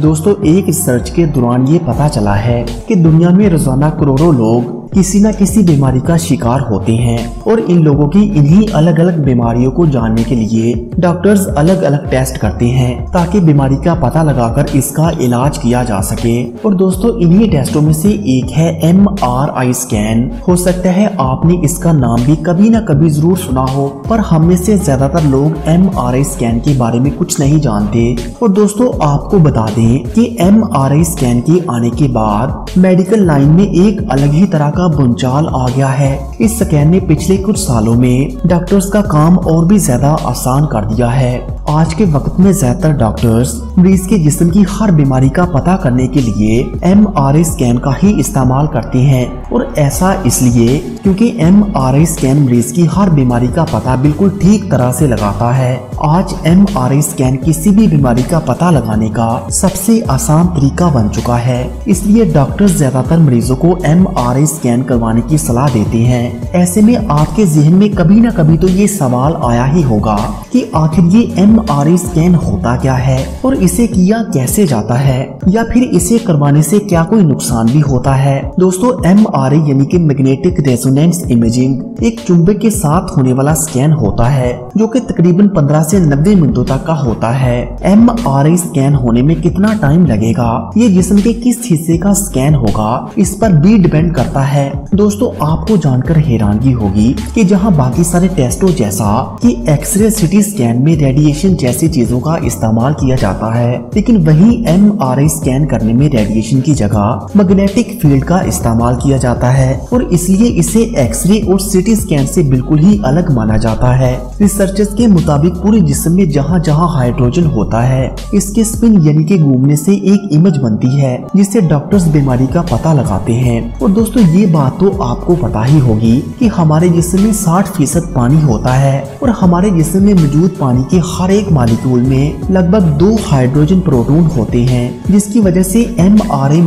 दोस्तों, एक रिसर्च के दौरान ये पता चला है कि दुनिया में रोज़ाना करोड़ों लोग किसी न किसी बीमारी का शिकार होते हैं और इन लोगों की इन्हीं अलग अलग बीमारियों को जानने के लिए डॉक्टर्स अलग अलग टेस्ट करते हैं ताकि बीमारी का पता लगाकर इसका इलाज किया जा सके। और दोस्तों, इन्हीं टेस्टों में से एक है एम आर आई स्कैन। हो सकता है आपने इसका नाम भी कभी न कभी ज़रूर सुना हो, पर हम में से ज़्यादातर लोग एम आर आई स्कैन के बारे में कुछ नहीं जानते। और दोस्तों, आपको बता दें कि एम आर आई स्कैन के आने के बाद मेडिकल लाइन में एक अलग ही तरह का बुंचाल आ गया है। इस स्कैन ने पिछले कुछ सालों में डॉक्टर्स का काम और भी ज़्यादा आसान कर दिया है। आज के वक्त में ज़्यादातर डॉक्टर्स मरीज़ के जिस्म की हर बीमारी का पता करने के लिए एम आर आई स्कैन का ही इस्तेमाल करते हैं। और ऐसा इसलिए क्योंकि एम आर आई स्कैन मरीज़ की हर बीमारी का पता बिल्कुल ठीक तरह से लगाता है। आज एम आर आई स्कैन किसी भी बीमारी का पता लगाने का सबसे आसान तरीका बन चुका है। इसलिए डॉक्टर्स ज़्यादातर मरीजों को एम आई स्कैन करवाने की सलाह देते हैं। ऐसे में आपके जहन में कभी न कभी तो ये सवाल आया ही होगा कि आखिर ये एम आर आई स्कैन होता क्या है और इसे किया कैसे जाता है? या फिर इसे करवाने से क्या कोई नुकसान भी होता है? दोस्तों एम आर आई यानी कि मैग्नेटिक रेजोनेंस इमेजिंग एक चुंबक के साथ होने वाला स्कैन होता है, जो कि तकरीबन 15 से 90 मिनटों तक का होता है। एम आर आई स्कैन होने में कितना टाइम लगेगा? ये जिसम के किस हिस्से का स्कैन होगा? इस पर भी डिपेंड करता है दोस्तों, आपको जानकर हैरानगी होगी कि जहाँ बाकी सारे टेस्टों जैसा कि एक्सरे सिटी स्कैन में रेडिएशन जैसी चीज़ों का इस्तेमाल किया जाता है, लेकिन वही एम स्कैन करने में रेडिएशन की जगह मैग्नेटिक फ़ील्ड का इस्तेमाल किया जाता है और इसलिए इसे एक्सरे और सिटी स्कैन से बिल्कुल ही अलग माना जाता है। रिसर्चर्स के मुताबिक पूरे जिस्म में जहाँ जहाँ हाइड्रोजन होता है, इसके स्पिन यानी के घूमने से एक इमेज बनती है, जिससे डॉक्टर्स बीमारी का पता लगाते हैं। और दोस्तों, ये बात तो आपको पता ही होगी कि हमारे जिसम में 60 फ़ीसद पानी होता है और हमारे जिसम में मौजूद पानी के हर एक मालिक्यूल में लगभग दो हाइड्रोजन प्रोटोन होते हैं, जिसकी वजह से एम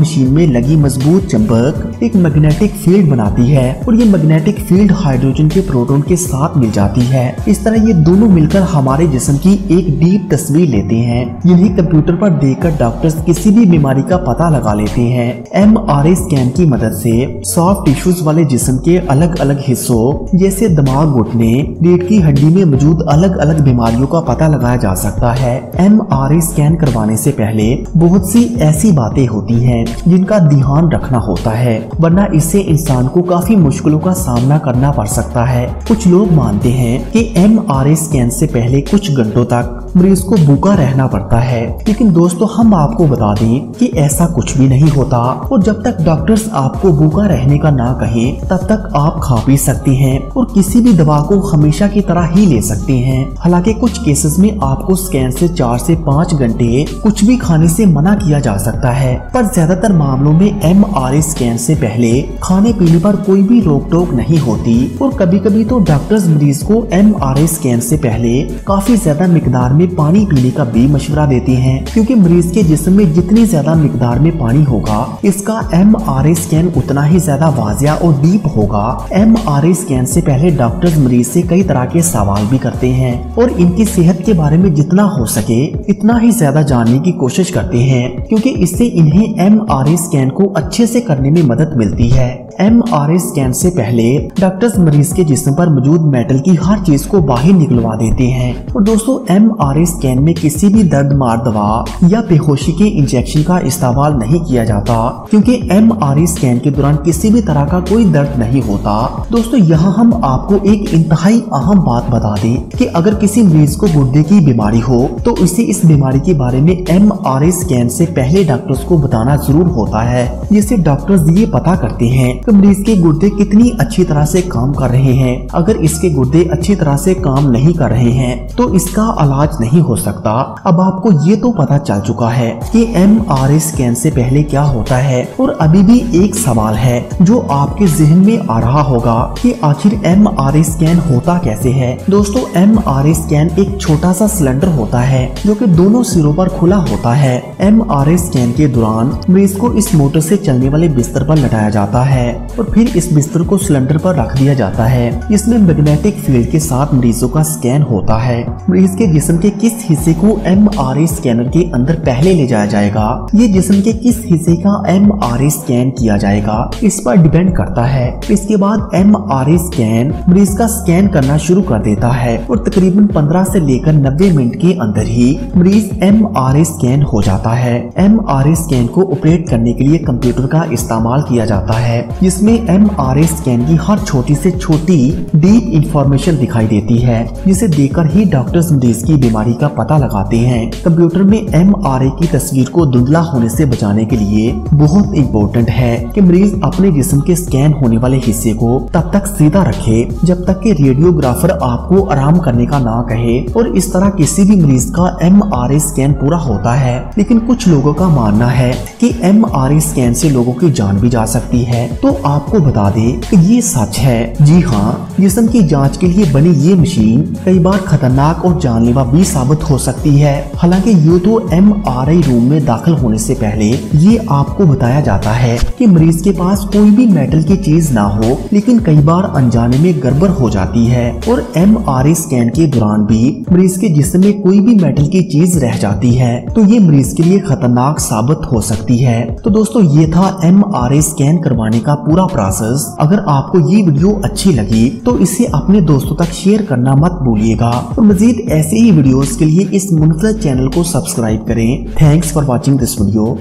मशीन में लगी मज़बूत चंबक एक मैग्नेटिक फ़ील्ड बनाती है और ये मैग्नेटिक फ़ील्ड हाइड्रोजन के प्रोटोन के साथ मिल जाती है। इस तरह ये दोनों मिलकर हमारे जिस्म की एक डीप तस्वीर लेते हैं। जिन्हें कंप्यूटर पर देखकर डॉक्टर्स किसी भी बीमारी का पता लगा लेते हैं। एम स्कैन की मदद से सॉफ्ट टिश्यूज वाले जिस्म के अलग अलग हिस्सों, जैसे दिमाग घुटने रीढ़ की हड्डी में मौजूद अलग अलग बीमारियों का पता लगाया जा सकता है। एम स्कैन करवाने से पहले बहुत सी ऐसी बातें होती हैं जिनका ध्यान रखना होता है, वरना इससे इंसान को काफ़ी मुश्किलों का सामना करना पड़ सकता है। कुछ लोग मानते हैं कि एम स्कैन से पहले कुछ घंटों तक मरीज़ को भूखा रहना पड़ता है। लेकिन दोस्तों, हम आपको बता दें कि ऐसा कुछ भी नहीं होता और जब तक डॉक्टर्स आपको भूखा रहने का ना कहें, तब तक आप खा पी सकते हैं और किसी भी दवा को हमेशा की तरह ही ले सकते हैं। हालाँकि कुछ केसेस में आपको स्कैन से चार से पाँच घंटे कुछ भी खाने से मना किया जा सकता है, पर ज़्यादातर मामलों में एमआरआई स्कैन से पहले खाने पीने पर कोई भी रोक टोक नहीं होती और कभी कभी तो डॉक्टर्स मरीज़ को एमआरआई स्कैन से पहले काफ़ी ज़्यादा मिकदार में पानी पीने का भी मशवरा देते हैं, क्योंकि मरीज़ के जिस्म में जितनी ज़्यादा मिकदार में पानी होगा, इसका एम स्कैन उतना ही ज़्यादा वाजिया और डीप होगा। एम स्कैन से पहले डॉक्टर्स मरीज़ से कई तरह के सवाल भी करते हैं और इनकी सेहत के बारे में जितना हो सके, इतना ही ज़्यादा जानने की कोशिश करते हैं, क्योंकि इससे इन्हें एम स्कैन को अच्छे से करने में मदद मिलती है। एम स्कैन से पहले डॉक्टर्स मरीज़ के जिस्म पर मौजूद मेटल की हर चीज़ को बाहर निकलवा देते हैं। और दोस्तों एम स्कैन में किसी भी दर्द, मार, दवा या बेहोशी के इंजेक्शन का इस्तेमाल नहीं किया जाता, क्योंकि एम स्कैन के दौरान किसी भी तरह का कोई दर्द नहीं होता। दोस्तों, यहाँ हम आपको एक इंतहाई अहम बात बता दें कि अगर किसी मरीज़ को गुर्दे की बीमारी हो तो उसे इस बीमारी के बारे में एम स्कैन से पहले डॉक्टर्स को बताना ज़रूर होता है, जिससे डॉक्टर्स ये पता करते हैं मरीज़ के गुर्दे कितनी अच्छी तरह से काम कर रहे हैं? अगर इसके गुर्दे अच्छी तरह से काम नहीं कर रहे हैं तो इसका इलाज नहीं हो सकता। अब आपको ये तो पता चल चुका है कि एम आर स्कैन से पहले क्या होता है, और अभी भी एक सवाल है, जो आपके जहन में आ रहा होगा कि आखिर एम आर स्कैन होता कैसे है? दोस्तों एम आर स्कैन एक छोटा सा सिलेंडर होता है, जो कि दोनों सिरों पर खुला होता है। एम आर स्कैन के दौरान, मरीज़ को इस मोटर से चलने वाले बिस्तर पर लटाया जाता है। और फिर इस बिस्तर को सिलेंडर पर रख दिया जाता है। इसमें मैग्नेटिक फ़ील्ड के साथ मरीजों का स्कैन होता है। मरीज़ के जिसम के किस हिस्से को एम स्कैनर के अंदर पहले ले जाया जाएगा? ये जिसम के किस हिस्से का एम स्कैन किया जाएगा? इस पर डिपेंड करता है। इसके बाद एम स्कैन मरीज़ का स्कैन करना शुरू कर देता है और तकरीबन 15 से लेकर 90 मिनट के अंदर ही मरीज़ एम स्कैन हो जाता है। एम स्कैन को ऑपरेट करने के लिए कंप्यूटर का इस्तेमाल किया जाता है। जिसमें एम आर ए स्कैन की हर छोटी से छोटी डीप इंफॉर्मेशन दिखाई देती है, जिसे देखकर ही डॉक्टर्स मरीज़ की बीमारी का पता लगाते हैं। कंप्यूटर में एम आर ए की तस्वीर को धुंधला होने से बचाने के लिए बहुत इम्पोर्टेंट है कि मरीज़ अपने जिस्म के स्कैन होने वाले हिस्से को तब तक सीधा रखे, जब तक कि रेडियोग्राफर आपको आराम करने का ना कहे। और इस तरह किसी भी मरीज़ का एम आर ए स्कैन पूरा होता है। लेकिन कुछ लोगों का मानना है कि एम आर ए स्कैन से लोगों की जान भी जा सकती है। तो आपको बता दे कि ये सच है। जी हाँ जिसम की जाँच के लिए बनी ये मशीन कई बार खतरनाक और जानलेवा भी साबित हो सकती है। हालाँकि यू तो एम रूम में दाखिल होने से पहले ये आपको बताया जाता है कि मरीज़ के पास कोई भी मेटल की चीज़ ना हो, लेकिन कई बार अनजाने में गड़बड़ हो जाती है और एम स्कैन के दौरान भी मरीज़ के जिसम में कोई भी मेटल की चीज़ रह जाती है तो ये मरीज़ के लिए खतरनाक साबित हो सकती है। तो दोस्तों, ये था एम स्कैन करवाने का पूरा प्रोसेस अगर आपको ये वीडियो अच्छी लगी तो इसे अपने दोस्तों तक शेयर करना मत भूलिएगा। और मजीद ऐसे ही वीडियोस के लिए इस मुनफरद चैनल को सब्सक्राइब करें। Thanks for watching this video